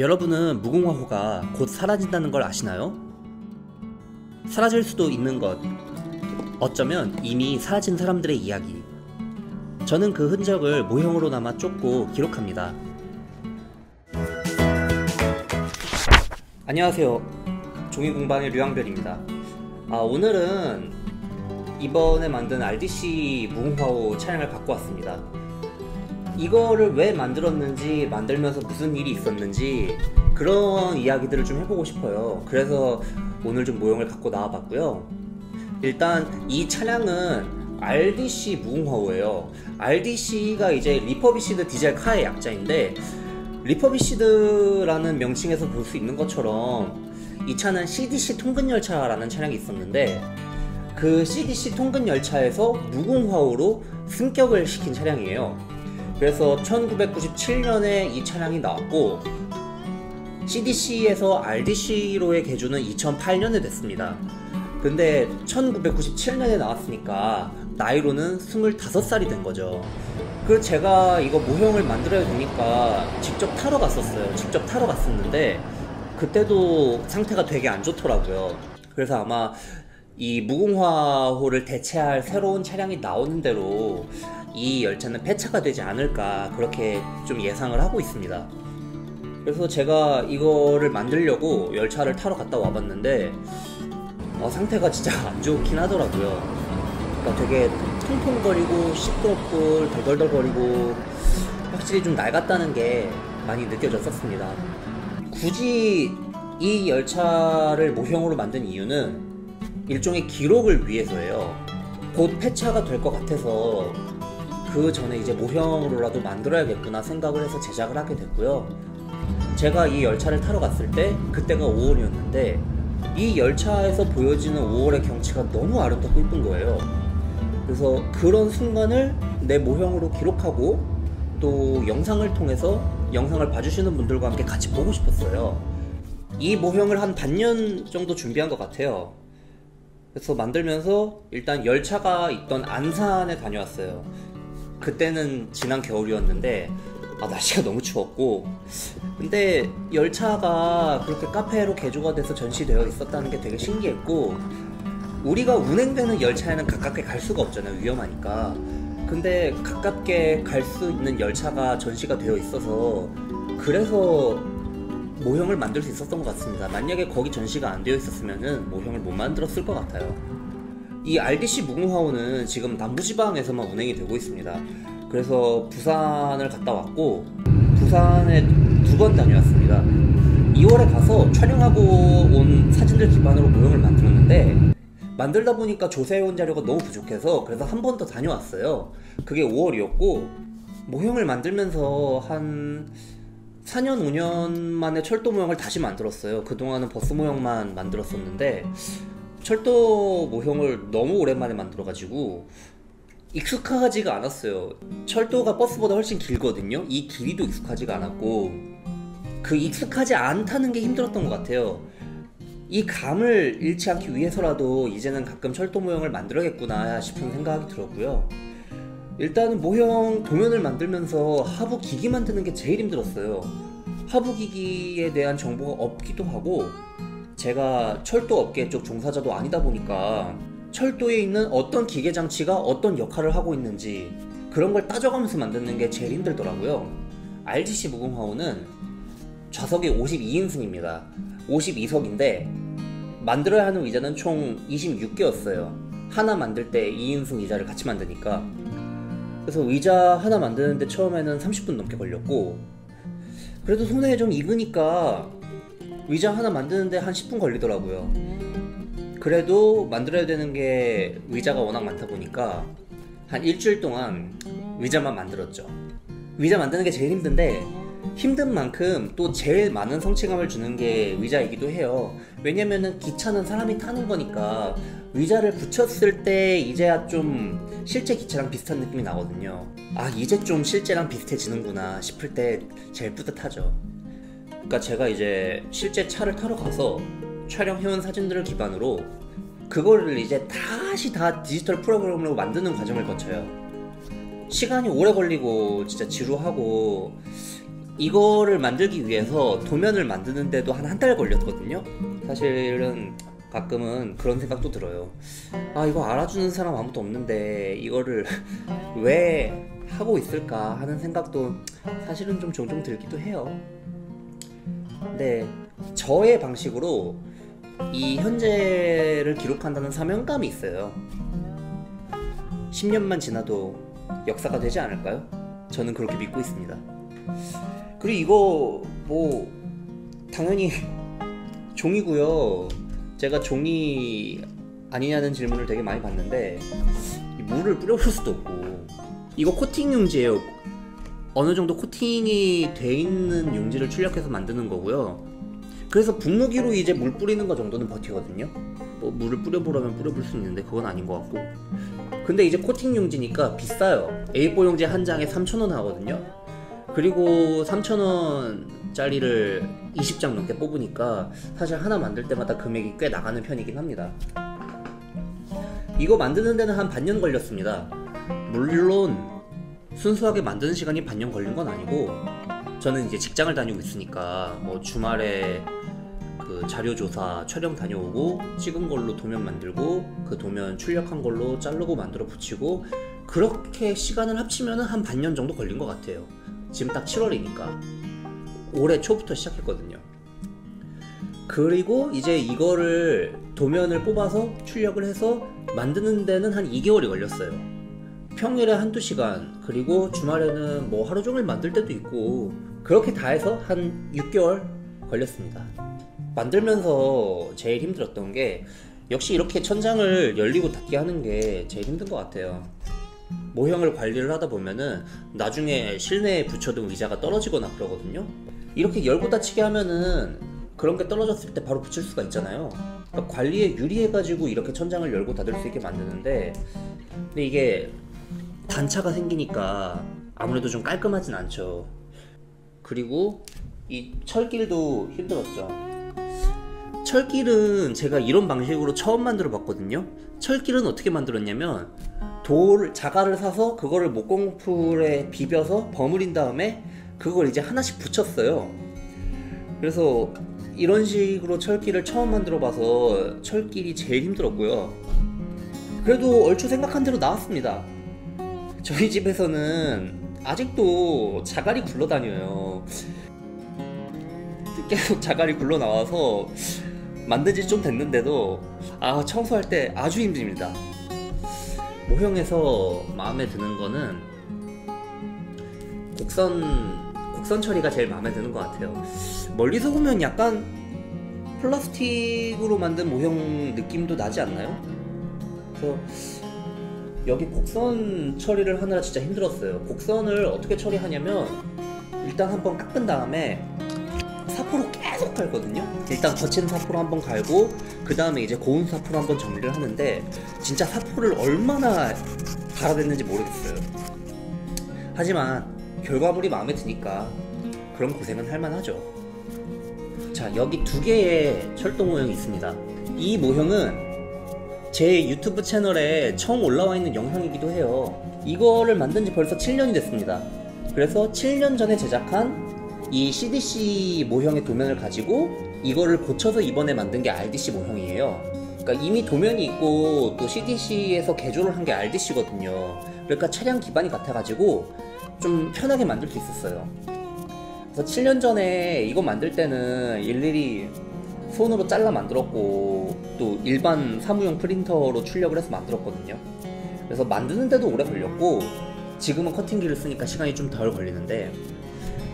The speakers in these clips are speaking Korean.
여러분은 무궁화호가 곧 사라진다는 걸 아시나요? 사라질 수도 있는 것. 어쩌면 이미 사라진 사람들의 이야기. 저는 그 흔적을 모형으로나마 쫓고 기록합니다. 안녕하세요. 종이 공방의 류양별입니다. 아, 오늘은 이번에 만든 RDC 무궁화호 차량을 갖고 왔습니다. 이거를 왜 만들었는지 만들면서 무슨 일이 있었는지 그런 이야기들을 좀 해보고 싶어요. 그래서 오늘 좀 모형을 갖고 나와봤고요. 일단 이 차량은 RDC 무궁화호예요. RDC가 이제 refurbished diesel car의 약자인데 refurbished라는 명칭에서 볼 수 있는 것처럼 이 차는 CDC 통근 열차라는 차량이 있었는데 그 CDC 통근 열차에서 무궁화호로 승격을 시킨 차량이에요. 그래서 1997년에 이 차량이 나왔고 CDC에서 RDC로의 개조는 2008년에 됐습니다. 근데 1997년에 나왔으니까 나이로는 25살이 된 거죠. 그 제가 이거 모형을 만들어야 되니까 직접 타러 갔었어요. 직접 타러 갔었는데 그때도 상태가 되게 안 좋더라고요. 그래서 아마 이 무궁화호를 대체할 새로운 차량이 나오는 대로 이 열차는 폐차가 되지 않을까 그렇게 좀 예상을 하고 있습니다. 그래서 제가 이거를 만들려고 열차를 타러 갔다 와봤는데 어, 상태가 진짜 안 좋긴 하더라고요. 그러니까 되게 통통거리고 시끄럽고 덜덜덜거리고 확실히 좀 낡았다는 게 많이 느껴졌었습니다. 굳이 이 열차를 모형으로 만든 이유는 일종의 기록을 위해서예요. 곧 폐차가 될 것 같아서 그 전에 이제 모형으로라도 만들어야겠구나 생각을 해서 제작을 하게 됐고요. 제가 이 열차를 타러 갔을 때 그때가 5월이었는데 이 열차에서 보여지는 5월의 경치가 너무 아름답고 이쁜 거예요. 그래서 그런 순간을 내 모형으로 기록하고 또 영상을 통해서 영상을 봐주시는 분들과 함께 같이 보고 싶었어요. 이 모형을 한 반년 정도 준비한 것 같아요. 그래서 만들면서 일단 열차가 있던 안산에 다녀왔어요. 그때는 지난 겨울이었는데 아, 날씨가 너무 추웠고 근데 열차가 그렇게 카페로 개조가 돼서 전시되어 있었다는 게 되게 신기했고 우리가 운행되는 열차에는 가깝게 갈 수가 없잖아요 위험하니까 근데 가깝게 갈 수 있는 열차가 전시가 되어 있어서 그래서 모형을 만들 수 있었던 것 같습니다 만약에 거기 전시가 안 되어 있었으면 모형을 못 만들었을 것 같아요 이 RDC 무궁화호는 지금 남부지방에서만 운행이 되고 있습니다. 그래서 부산을 갔다 왔고 부산에 두 번 다녀왔습니다. 2월에 가서 촬영하고 온 사진들 기반으로 모형을 만들었는데 만들다 보니까 조사해온 자료가 너무 부족해서 그래서 한 번 더 다녀왔어요. 그게 5월이었고 모형을 만들면서 한 4년 5년 만에 철도 모형을 다시 만들었어요. 그동안은 버스 모형만 만들었었는데 철도 모형을 너무 오랜만에 만들어 가지고 익숙하지가 않았어요. 철도가 버스보다 훨씬 길거든요. 이 길이도 익숙하지가 않았고 그 익숙하지 않다는 게 힘들었던 것 같아요. 이 감을 잃지 않기 위해서라도 이제는 가끔 철도 모형을 만들어야겠구나 싶은 생각이 들었고요. 일단은 모형 도면을 만들면서 하부 기기 만드는 게 제일 힘들었어요. 하부 기기에 대한 정보가 없기도 하고 제가 철도 업계 쪽 종사자도 아니다 보니까 철도에 있는 어떤 기계 장치가 어떤 역할을 하고 있는지 그런 걸 따져가면서 만드는 게 제일 힘들더라고요. RGC 무궁화호는 좌석이 52인승입니다. 52석인데 만들어야 하는 의자는 총 26개였어요. 하나 만들 때 2인승 의자를 같이 만드니까 그래서 의자 하나 만드는데 처음에는 30분 넘게 걸렸고 그래도 손에 좀 익으니까 의자 하나 만드는데 한 10분 걸리더라고요. 그래도 만들어야 되는 게 의자가 워낙 많다 보니까 한 일주일 동안 의자만 만들었죠. 의자 만드는 게 제일 힘든데 힘든 만큼 또 제일 많은 성취감을 주는 게 의자이기도 해요. 왜냐면은 기차는 사람이 타는 거니까 의자를 붙였을 때 이제야 좀 실제 기차랑 비슷한 느낌이 나거든요. 아, 이제 좀 실제랑 비슷해지는구나 싶을 때 제일 뿌듯하죠. 그러니까 제가 이제 실제 차를 타러 가서 촬영해온 사진들을 기반으로 그거를 이제 다시 다 디지털 프로그램으로 만드는 과정을 거쳐요. 시간이 오래 걸리고 진짜 지루하고 이거를 만들기 위해서 도면을 만드는데도 한 한 달 걸렸거든요. 사실은 가끔은 그런 생각도 들어요. 아, 이거 알아주는 사람 아무도 없는데 이거를 왜 하고 있을까 하는 생각도 사실은 좀 종종 들기도 해요. 근데 저의 방식으로 이 현재를 기록한다는 사명감이 있어요. 10년만 지나도 역사가 되지 않을까요? 저는 그렇게 믿고 있습니다. 그리고 이거 뭐 당연히 종이고요. 제가 종이 아니냐는 질문을 되게 많이 받는데 물을 뿌려볼 수도 없고 이거 코팅 용지예요. 어느 정도 코팅이 돼 있는 용지를 출력해서 만드는 거고요. 그래서 분무기로 이제 물 뿌리는 거 정도는 버티거든요. 뭐 물을 뿌려보라면 뿌려볼 수 있는데 그건 아닌 것 같고. 근데 이제 코팅 용지니까 비싸요. A4 용지 한 장에 3,000원 하거든요. 그리고 3,000원짜리를 20장 넘게 뽑으니까 사실 하나 만들 때마다 금액이 꽤 나가는 편이긴 합니다. 이거 만드는 데는 한 반년 걸렸습니다. 물론 순수하게 만드는 시간이 반년 걸린 건 아니고 저는 이제 직장을 다니고 있으니까 뭐 주말에 그 자료 조사 촬영 다녀오고 찍은 걸로 도면 만들고 그 도면 출력한 걸로 자르고 만들어 붙이고 그렇게 시간을 합치면 한 반년 정도 걸린 것 같아요. 지금 딱 7월이니까 올해 초부터 시작했거든요. 그리고 이제 이거를 도면을 뽑아서 출력을 해서 만드는 데는 한 2개월이 걸렸어요. 평일에 한두 시간, 그리고 주말에는 뭐 하루 종일 만들 때도 있고, 그렇게 다 해서 한 6개월 걸렸습니다. 만들면서 제일 힘들었던 게, 역시 이렇게 천장을 열리고 닫게 하는 게 제일 힘든 것 같아요. 모형을 관리를 하다 보면은 나중에 실내에 붙여둔 의자가 떨어지거나 그러거든요. 이렇게 열고 닫히게 하면은 그런 게 떨어졌을 때 바로 붙일 수가 있잖아요. 그러니까 관리에 유리해가지고 이렇게 천장을 열고 닫을 수 있게 만드는데, 근데 이게 단차가 생기니까 아무래도 좀 깔끔하진 않죠. 그리고 이 철길도 힘들었죠. 철길은 제가 이런 방식으로 처음 만들어 봤거든요. 철길은 어떻게 만들었냐면 돌 자갈을 사서 그거를 목공풀에 비벼서 버무린 다음에 그걸 이제 하나씩 붙였어요. 그래서 이런 식으로 철길을 처음 만들어 봐서 철길이 제일 힘들었고요. 그래도 얼추 생각한 대로 나왔습니다. 저희 집에서는 아직도 자갈이 굴러다녀요. 계속 자갈이 굴러 나와서 만든 지 좀 됐는데도 아 청소할 때 아주 힘듭니다. 모형에서 마음에 드는 거는 곡선 곡선 처리가 제일 마음에 드는 것 같아요. 멀리서 보면 약간 플라스틱으로 만든 모형 느낌도 나지 않나요? 그래서 여기 곡선 처리를 하느라 진짜 힘들었어요. 곡선을 어떻게 처리하냐면 일단 한번 깎은 다음에 사포로 계속 갈거든요. 일단 거친 사포로 한번 갈고 그 다음에 이제 고운 사포로 한번 정리를 하는데 진짜 사포를 얼마나 갈아댔는지 모르겠어요. 하지만 결과물이 마음에 드니까 그런 고생은 할만하죠. 자 여기 두 개의 철도 모형이 있습니다. 이 모형은 제 유튜브 채널에 처음 올라와 있는 영상이기도 해요. 이거를 만든 지 벌써 7년이 됐습니다. 그래서 7년 전에 제작한 이 CDC 모형의 도면을 가지고 이거를 고쳐서 이번에 만든 게 RDC 모형이에요. 그러니까 이미 도면이 있고 또 CDC에서 개조를 한 게 RDC거든요. 그러니까 차량 기반이 같아가지고 좀 편하게 만들 수 있었어요. 그래서 7년 전에 이거 만들 때는 일일이 손으로 잘라 만들었고 또 일반 사무용 프린터로 출력을 해서 만들었거든요. 그래서 만드는데도 오래 걸렸고 지금은 커팅기를 쓰니까 시간이 좀 덜 걸리는데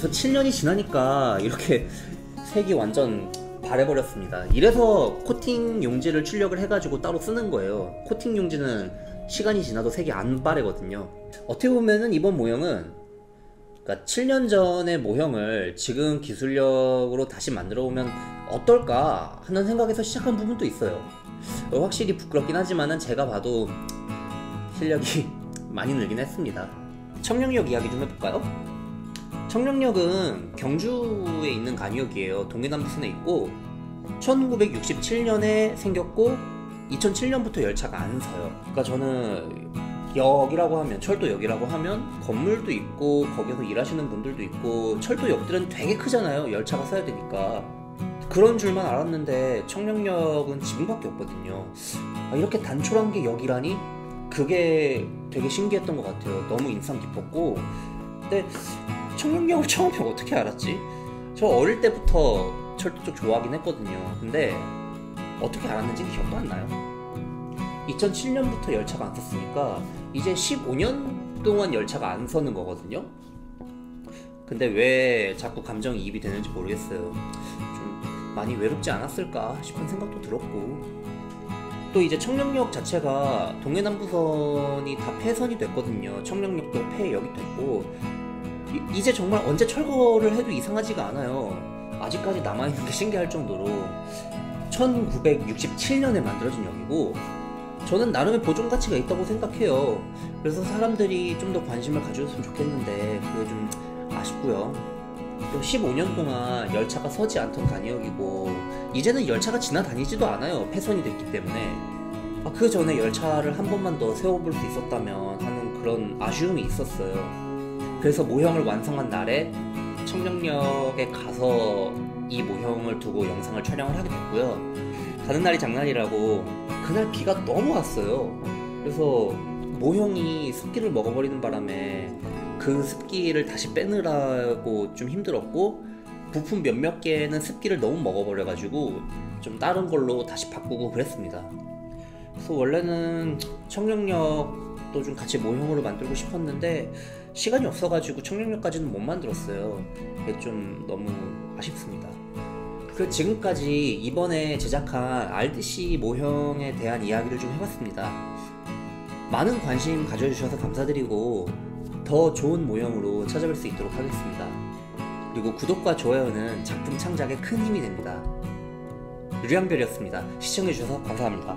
그래서 7년이 지나니까 이렇게 색이 완전 바래버렸습니다. 이래서 코팅 용지를 출력을 해가지고 따로 쓰는 거예요. 코팅 용지는 시간이 지나도 색이 안 바래거든요. 어떻게 보면은 이번 모형은 그러니까 7년 전의 모형을 지금 기술력으로 다시 만들어 보면 어떨까 하는 생각에서 시작한 부분도 있어요. 확실히 부끄럽긴 하지만은 제가 봐도 실력이 많이 늘긴 했습니다. 청량역 이야기 좀 해볼까요? 청량역은 경주에 있는 간이역이에요. 동해남부선에 있고 1967년에 생겼고 2007년부터 열차가 안 서요. 그러니까 저는 역이라고 하면 철도역이라고 하면 건물도 있고 거기서 일하시는 분들도 있고 철도역들은 되게 크잖아요. 열차가 써야 되니까. 그런 줄만 알았는데 청량역은 지붕밖에 없거든요. 아, 이렇게 단촐한 게 역이라니? 그게 되게 신기했던 것 같아요. 너무 인상 깊었고. 근데 청량역을 처음에 어떻게 알았지? 저 어릴 때부터 철도 쪽 좋아하긴 했거든요 근데 어떻게 알았는지 기억도 안 나요 2007년부터 열차가 안 섰으니까 이제 15년 동안 열차가 안 서는 거거든요. 근데 왜 자꾸 감정이 입이 되는지 모르겠어요. 좀 많이 외롭지 않았을까 싶은 생각도 들었고. 또 이제 청량역 자체가 동해남부선이 다 폐선이 됐거든요. 청량역도 폐역이 됐고. 이, 이제 정말 언제 철거를 해도 이상하지가 않아요. 아직까지 남아있는 게 신기할 정도로 1967년에 만들어진 역이고 저는 나름의 보존 가치가 있다고 생각해요. 그래서 사람들이 좀 더 관심을 가져줬으면 좋겠는데 그게 좀 아쉽고요. 또 15년 동안 열차가 서지 않던 간이역이고 이제는 열차가 지나다니지도 않아요. 폐선이 됐기 때문에 아, 그 전에 열차를 한 번만 더 세워볼 수 있었다면 하는 그런 아쉬움이 있었어요. 그래서 모형을 완성한 날에 청량역에 가서 이 모형을 두고 영상을 촬영을 하게 됐고요. 가는 날이 장날이라고 그날 비가 너무 왔어요. 그래서 모형이 습기를 먹어버리는 바람에 그 습기를 다시 빼느라고 좀 힘들었고 부품 몇몇 개는 습기를 너무 먹어버려가지고 좀 다른 걸로 다시 바꾸고 그랬습니다. 그래서 원래는 청량역도 좀 같이 모형으로 만들고 싶었는데 시간이 없어가지고 청량역까지는 못 만들었어요. 그게 좀 너무 아쉽습니다. 그 지금까지 이번에 제작한 RDC 모형에 대한 이야기를 좀 해봤습니다. 많은 관심 가져주셔서 감사드리고 더 좋은 모형으로 찾아뵐 수 있도록 하겠습니다. 그리고 구독과 좋아요는 작품 창작에 큰 힘이 됩니다. 유리한별이었습니다. 시청해주셔서 감사합니다.